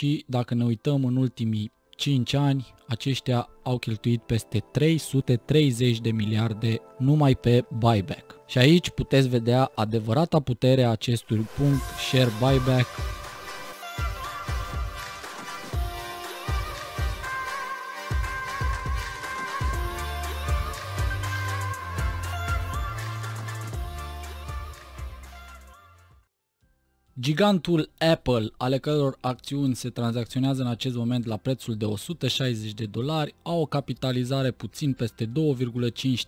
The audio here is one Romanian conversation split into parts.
și dacă ne uităm în ultimii 5 ani, aceștia au cheltuit peste 330 de miliarde numai pe buyback. Și aici puteți vedea adevărata putere a acestui punct share buyback Gigantul Apple, ale căror acțiuni se tranzacționează în acest moment la prețul de 160 de dolari, au o capitalizare puțin peste 2,5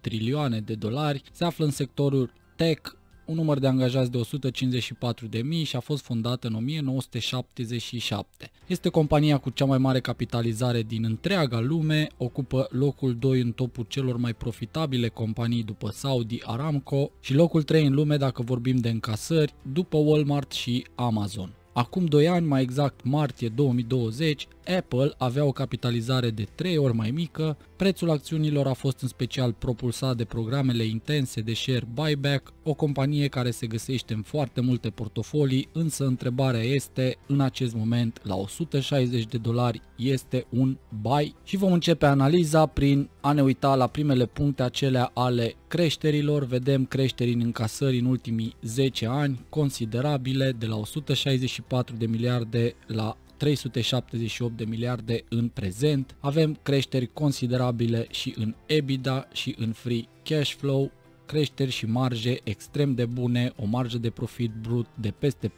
trilioane de dolari, se află în sectorul tech, un număr de angajați de 154.000 și a fost fondată în 1977. Este compania cu cea mai mare capitalizare din întreaga lume, ocupă locul 2 în topul celor mai profitabile companii după Saudi Aramco și locul 3 în lume dacă vorbim de încasări, după Walmart și Amazon. Acum 2 ani, mai exact martie 2020, Apple avea o capitalizare de 3 ori mai mică, prețul acțiunilor a fost în special propulsat de programele intense de share buyback, o companie care se găsește în foarte multe portofolii, însă întrebarea este, în acest moment, la 160 de dolari este un buy? Și vom începe analiza prin a ne uita la primele puncte acelea ale creșterilor, vedem creșteri în încasări în ultimii 10 ani considerabile de la 164 de miliarde la 378 de miliarde în prezent. Avem creșteri considerabile și în EBITDA și în free cash flow, creșteri și marje extrem de bune, o marjă de profit brut de peste 40%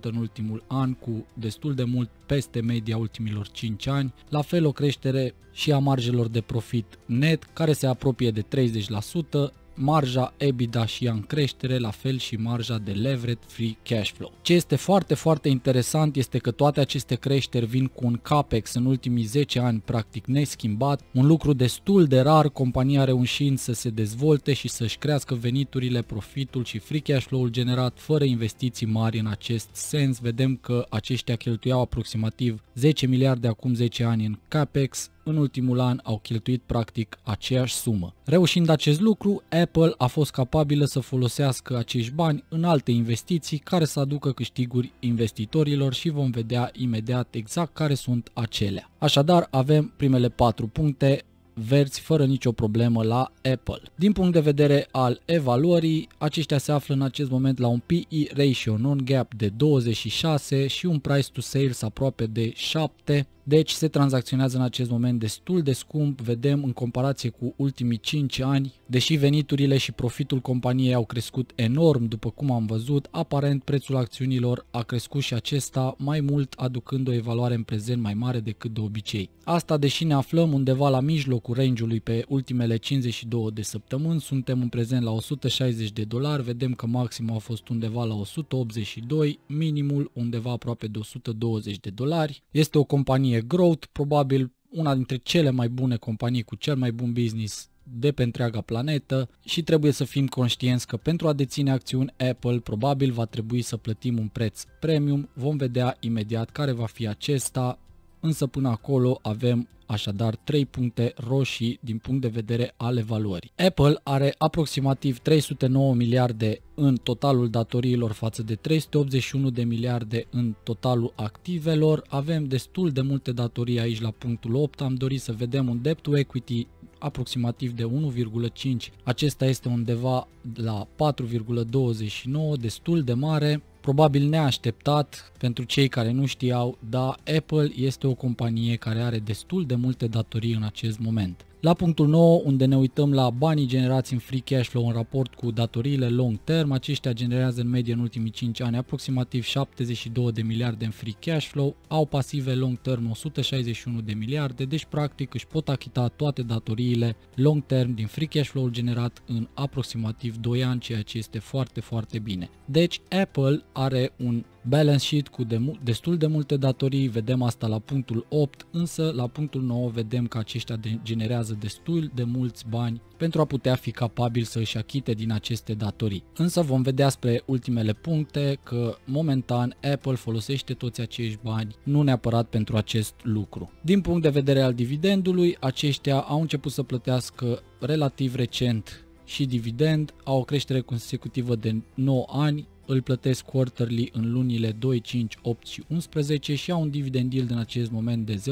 în ultimul an, cu destul de mult peste media ultimilor 5 ani, la fel o creștere și a marjelor de profit net, care se apropie de 30%, marja EBITDA și ea în creștere, la fel și marja de levered free cash flow. Ce este foarte, foarte interesant este că toate aceste creșteri vin cu un CAPEX în ultimii 10 ani practic neschimbat, un lucru destul de rar, compania reușind să se dezvolte și să-și crească veniturile, profitul și free cash flow-ul generat fără investiții mari în acest sens. Vedem că aceștia cheltuiau aproximativ 10 miliarde acum 10 ani în CAPEX, în ultimul an au cheltuit practic aceeași sumă. Reușind acest lucru, Apple a fost capabilă să folosească acești bani în alte investiții care să aducă câștiguri investitorilor și vom vedea imediat exact care sunt acelea. Așadar, avem primele 4 puncte, verzi fără nicio problemă la Apple. Din punct de vedere al evaluării, aceștia se află în acest moment la un PE ratio non-gap de 26 și un price to sales aproape de 7, deci se tranzacționează în acest moment destul de scump, vedem în comparație cu ultimii 5 ani, deși veniturile și profitul companiei au crescut enorm după cum am văzut, aparent prețul acțiunilor a crescut și acesta mai mult aducând o evaluare în prezent mai mare decât de obicei. Asta deși ne aflăm undeva la mijlocul range-ului pe ultimele 52 de săptămâni, suntem în prezent la 160 de dolari, vedem că maximul a fost undeva la 182, minimul undeva aproape de 120 de dolari. Este o companie companie growth, probabil una dintre cele mai bune companii cu cel mai bun business de pe întreaga planetă și trebuie să fim conștienți că pentru a deține acțiuni Apple probabil va trebui să plătim un preț premium, vom vedea imediat care va fi acesta, însă până acolo avem așadar 3 puncte roșii din punct de vedere al evaluării. Apple are aproximativ 309 miliarde în totalul datoriilor față de 381 de miliarde în totalul activelor. Avem destul de multe datorii aici la punctul 8. Am dorit să vedem un debt to equity aproximativ de 1,5. Acesta este undeva la 4,29, destul de mare probabil neașteptat pentru cei care nu știau, dar Apple este o companie care are destul de multe datorii în acest moment. La punctul 9, unde ne uităm la banii generați în free cash flow în raport cu datoriile long term, aceștia generează în medie în ultimii 5 ani aproximativ 72 de miliarde în free cash flow, au pasive long term 161 de miliarde, deci practic își pot achita toate datoriile long term din free cash flow generat în aproximativ 2 ani, ceea ce este foarte, foarte bine. Deci Apple are un balance sheet cu de, destul de multe datorii, vedem asta la punctul 8, însă la punctul 9 vedem că aceștia de, generează destul de mulți bani pentru a putea fi capabil să își achite din aceste datorii. Însă vom vedea spre ultimele puncte că momentan Apple folosește toți acești bani nu neapărat pentru acest lucru. Din punct de vedere al dividendului, aceștia au început să plătească relativ recent și dividend, au o creștere consecutivă de 9 ani, îl plătesc quarterly în lunile 2, 5, 8 și 11 și au un dividend yield în acest moment de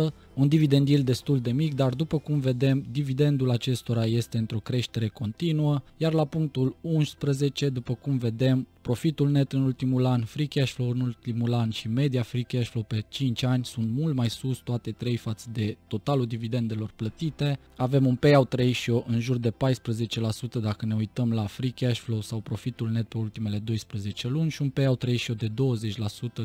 0,55%, un dividend yield destul de mic, dar după cum vedem, dividendul acestora este într-o creștere continuă, iar la punctul 11, după cum vedem, profitul net în ultimul an, free cash flow în ultimul an și media free cash flow pe 5 ani sunt mult mai sus toate trei față de totalul dividendelor plătite. Avem un payout ratio în jur de 14% dacă ne uităm la free cash flow sau profitul net pe ultimele 12 luni și un payout ratio de 20%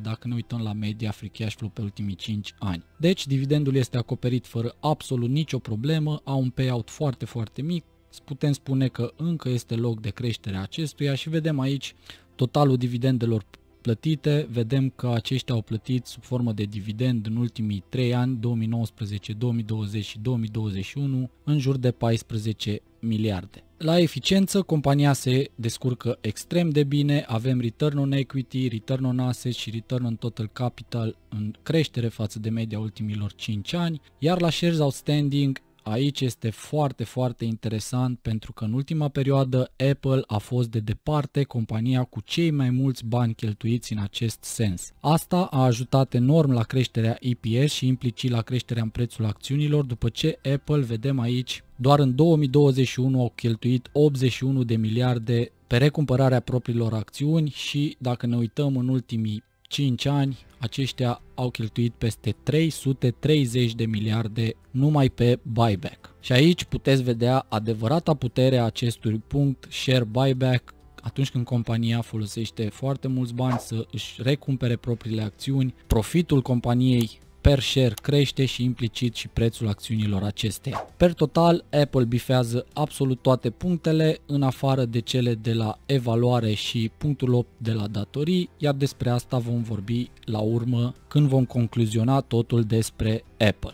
dacă ne uităm la media free cash flow pe ultimii 5 ani. Deci dividendul este acoperit fără absolut nicio problemă, au un payout foarte foarte mic, putem spune că încă este loc de creștere a acestuia și vedem aici totalul dividendelor plătite, vedem că aceștia au plătit sub formă de dividend în ultimii 3 ani, 2019, 2020 și 2021, în jur de 14 miliarde. La eficiență, compania se descurcă extrem de bine, avem return on equity, return on assets și return on total capital în creștere față de media ultimilor 5 ani, iar la shares outstanding Aici este foarte, foarte interesant pentru că în ultima perioadă Apple a fost de departe compania cu cei mai mulți bani cheltuiți în acest sens. Asta a ajutat enorm la creșterea EPS și implicit la creșterea în prețul acțiunilor, după ce Apple, vedem aici, doar în 2021 au cheltuit 81 de miliarde pe recumpărarea propriilor acțiuni și dacă ne uităm în ultimii 5 ani, aceștia au cheltuit peste 330 de miliarde numai pe buyback. Și aici puteți vedea adevărata putere a acestui punct share buyback atunci când compania folosește foarte mulți bani să își recumpere propriile acțiuni, profitul companiei per share crește și implicit și prețul acțiunilor acesteia. Per total, Apple bifează absolut toate punctele, în afară de cele de la evaluare și punctul 8 de la datorii, iar despre asta vom vorbi la urmă când vom concluziona totul despre Apple.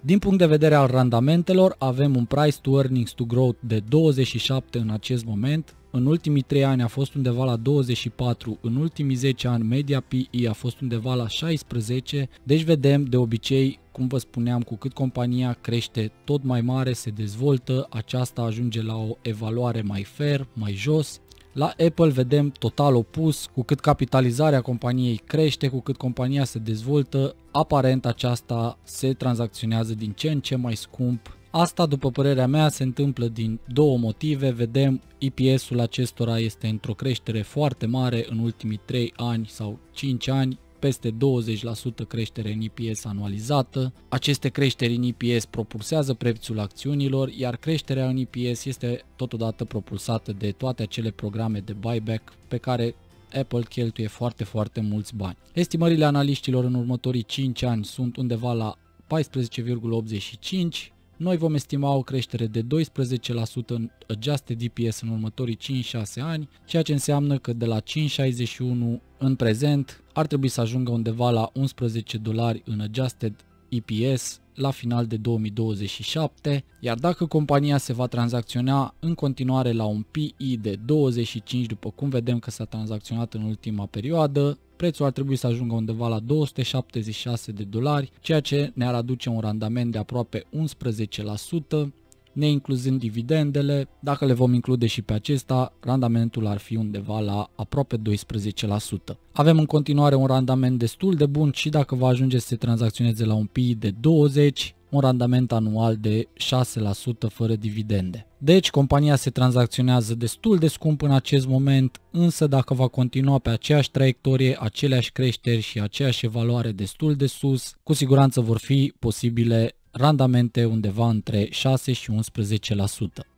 Din punct de vedere al randamentelor, avem un price to earnings to growth de 27 în acest moment, în ultimii 3 ani a fost undeva la 24, în ultimii 10 ani media PE a fost undeva la 16, deci vedem de obicei, cum vă spuneam, cu cât compania crește tot mai mare, se dezvoltă, aceasta ajunge la o evaluare mai fair, mai jos, la Apple vedem total opus, cu cât capitalizarea companiei crește, cu cât compania se dezvoltă, aparent aceasta se tranzacționează din ce în ce mai scump Asta, după părerea mea, se întâmplă din două motive. Vedem, EPS-ul acestora este într-o creștere foarte mare în ultimii 3 ani sau 5 ani, peste 20% creștere în EPS anualizată. Aceste creșteri în EPS propulsează prețul acțiunilor, iar creșterea în EPS este totodată propulsată de toate acele programe de buyback pe care Apple cheltuie foarte, foarte mulți bani. Estimările analiștilor în următorii 5 ani sunt undeva la 14,85 noi vom estima o creștere de 12% în adjusted DPS în următorii 5-6 ani, ceea ce înseamnă că de la 5,61 în prezent ar trebui să ajungă undeva la 11 dolari în adjusted EPS la final de 2027, iar dacă compania se va tranzacționa în continuare la un PE de 25, după cum vedem că s-a tranzacționat în ultima perioadă, prețul ar trebui să ajungă undeva la 276 de dolari, ceea ce ne-ar aduce un randament de aproape 11%, neincluzând dividendele, dacă le vom include și pe acesta, randamentul ar fi undeva la aproape 12%. Avem în continuare un randament destul de bun și dacă va ajunge să se tranzacționeze la un PI de 20, un randament anual de 6% fără dividende. Deci compania se tranzacționează destul de scump în acest moment, însă dacă va continua pe aceeași traiectorie, aceleași creșteri și aceeași evaluare destul de sus, cu siguranță vor fi posibile randamente undeva între 6 și 11%.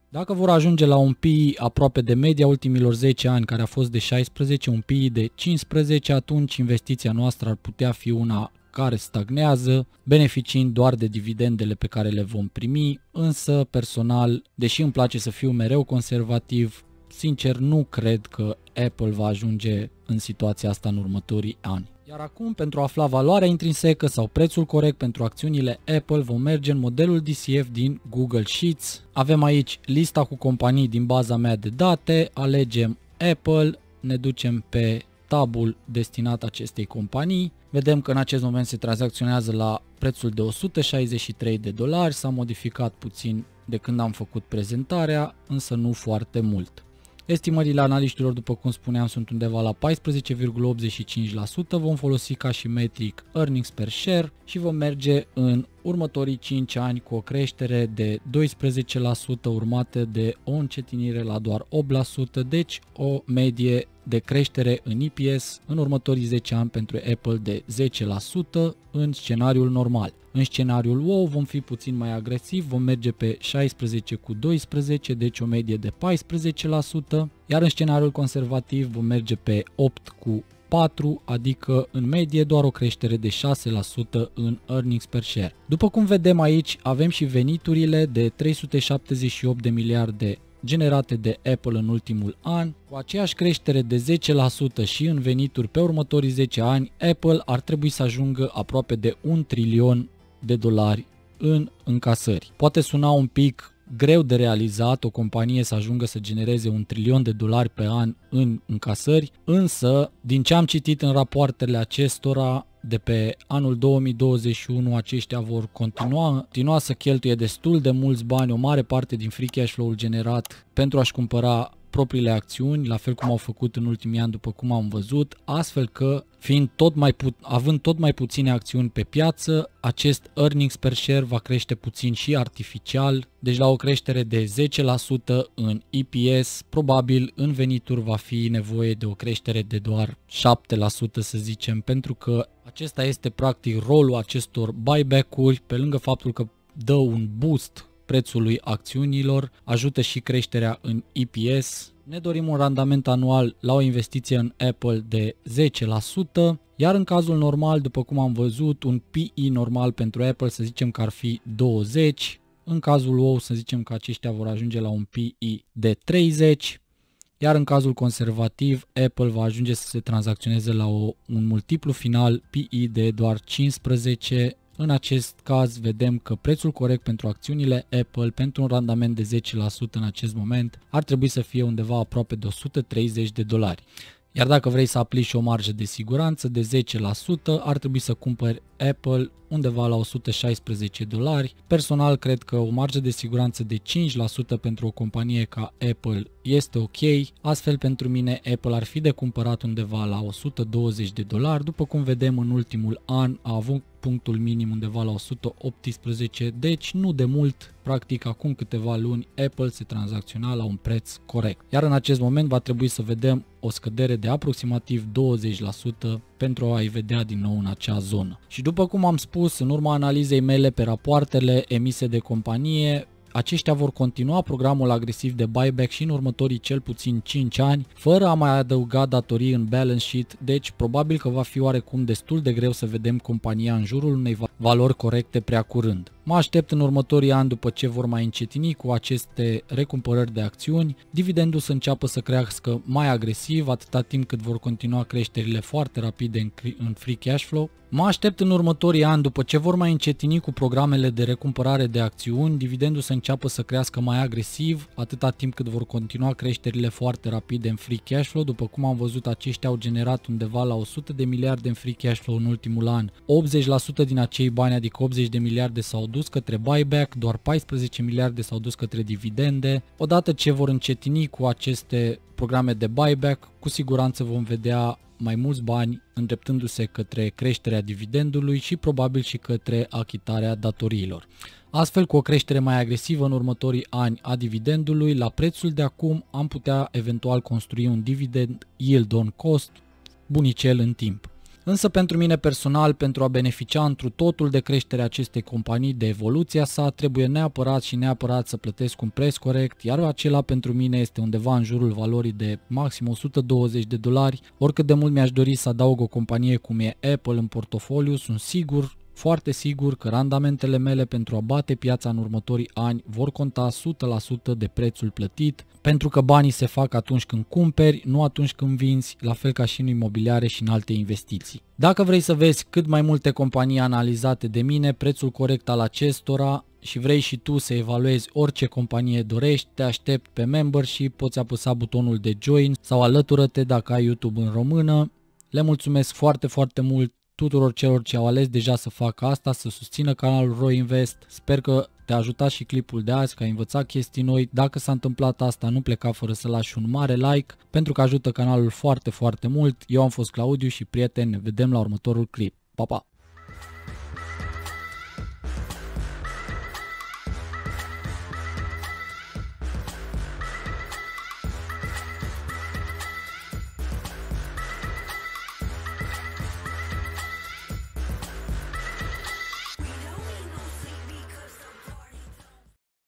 Dacă vor ajunge la un PI aproape de media ultimilor 10 ani, care a fost de 16, un PI de 15, atunci investiția noastră ar putea fi una care stagnează, beneficiind doar de dividendele pe care le vom primi, însă personal, deși îmi place să fiu mereu conservativ, sincer nu cred că Apple va ajunge în situația asta în următorii ani. Iar acum, pentru a afla valoarea intrinsecă sau prețul corect pentru acțiunile Apple, vom merge în modelul DCF din Google Sheets. Avem aici lista cu companii din baza mea de date, alegem Apple, ne ducem pe tabul destinat acestei companii. Vedem că în acest moment se tranzacționează la prețul de 163 de dolari, s-a modificat puțin de când am făcut prezentarea, însă nu foarte mult. Estimările analiștilor, după cum spuneam, sunt undeva la 14,85%. Vom folosi ca și metric earnings per share și vom merge în următorii 5 ani cu o creștere de 12% urmată de o încetinire la doar 8%, deci o medie de creștere în EPS în următorii 10 ani pentru Apple de 10% în scenariul normal. În scenariul WOW vom fi puțin mai agresiv, vom merge pe 16 cu 12, deci o medie de 14%, iar în scenariul conservativ vom merge pe 8 cu 4, adică în medie doar o creștere de 6% în earnings per share. După cum vedem aici, avem și veniturile de 378 de miliarde generate de Apple în ultimul an. Cu aceeași creștere de 10% și în venituri pe următorii 10 ani, Apple ar trebui să ajungă aproape de 1 trilion de dolari în încasări. Poate suna un pic greu de realizat o companie să ajungă să genereze un trilion de dolari pe an în încasări, însă din ce am citit în rapoartele acestora, de pe anul 2021 aceștia vor continua, continua să cheltuie destul de mulți bani, o mare parte din free cash flow-ul generat pentru a-și cumpăra propriile acțiuni, la fel cum au făcut în ultimii ani după cum am văzut, astfel că fiind tot mai pu- având tot mai puține acțiuni pe piață, acest earnings per share va crește puțin și artificial, deci la o creștere de 10% în EPS, probabil în venituri va fi nevoie de o creștere de doar 7% să zicem, pentru că acesta este practic rolul acestor buyback-uri, pe lângă faptul că dă un boost prețului acțiunilor, ajută și creșterea în EPS. Ne dorim un randament anual la o investiție în Apple de 10%, iar în cazul normal, după cum am văzut, un PE normal pentru Apple să zicem că ar fi 20, în cazul WoW să zicem că aceștia vor ajunge la un PE de 30, iar în cazul conservativ, Apple va ajunge să se tranzacționeze la o, un multiplu final PE de doar 15 în acest caz vedem că prețul corect pentru acțiunile Apple pentru un randament de 10% în acest moment ar trebui să fie undeva aproape de 130 de dolari. Iar dacă vrei să aplici o marjă de siguranță de 10%, ar trebui să cumperi Apple undeva la 116 dolari. Personal cred că o marjă de siguranță de 5% pentru o companie ca Apple este ok, astfel pentru mine Apple ar fi de cumpărat undeva la 120 de dolari, după cum vedem în ultimul an a avut punctul minim undeva la 118, deci nu de mult, practic acum câteva luni Apple se tranzacționa la un preț corect. Iar în acest moment va trebui să vedem o scădere de aproximativ 20% pentru a-i vedea din nou în acea zonă. Și după cum am spus, în urma analizei mele pe rapoartele emise de companie, aceștia vor continua programul agresiv de buyback și în următorii cel puțin 5 ani, fără a mai adăuga datorii în balance sheet, deci probabil că va fi oarecum destul de greu să vedem compania în jurul unei valori corecte prea curând. Mă aștept în următorii ani după ce vor mai încetini cu aceste recumpărări de acțiuni, dividendul să înceapă să crească mai agresiv atâta timp cât vor continua creșterile foarte rapide în free cash flow. Mă aștept în următorii ani după ce vor mai încetini cu programele de recumpărare de acțiuni, dividendul să înceapă să crească mai agresiv atâta timp cât vor continua creșterile foarte rapide în free cash flow. După cum am văzut, aceștia au generat undeva la 100 de miliarde în free cash flow în ultimul an. 80% din acei bani, adică 80 de miliarde s-au dus către buyback, doar 14 miliarde s-au dus către dividende. Odată ce vor încetini cu aceste programe de buyback, cu siguranță vom vedea mai mulți bani îndreptându-se către creșterea dividendului și probabil și către achitarea datoriilor. Astfel, cu o creștere mai agresivă în următorii ani a dividendului, la prețul de acum am putea eventual construi un dividend yield on cost bunicel în timp. Însă pentru mine personal, pentru a beneficia întru totul de creșterea acestei companii, de evoluția sa, trebuie neapărat și neapărat să plătesc un preț corect, iar acela pentru mine este undeva în jurul valorii de maxim 120 de dolari. Oricât de mult mi-aș dori să adaug o companie cum e Apple în portofoliu, sunt sigur foarte sigur că randamentele mele pentru a bate piața în următorii ani vor conta 100% de prețul plătit, pentru că banii se fac atunci când cumperi, nu atunci când vinzi, la fel ca și în imobiliare și în alte investiții. Dacă vrei să vezi cât mai multe companii analizate de mine, prețul corect al acestora și vrei și tu să evaluezi orice companie dorești, te aștept pe membership, poți apăsa butonul de join sau alătură-te dacă ai YouTube în română. Le mulțumesc foarte, foarte mult tuturor celor ce au ales deja să facă asta, să susțină canalul Roy Invest. Sper că te-a ajutat și clipul de azi, că ai învățat chestii noi. Dacă s-a întâmplat asta, nu pleca fără să lași un mare like, pentru că ajută canalul foarte, foarte mult. Eu am fost Claudiu și prieteni, ne vedem la următorul clip. Pa, pa!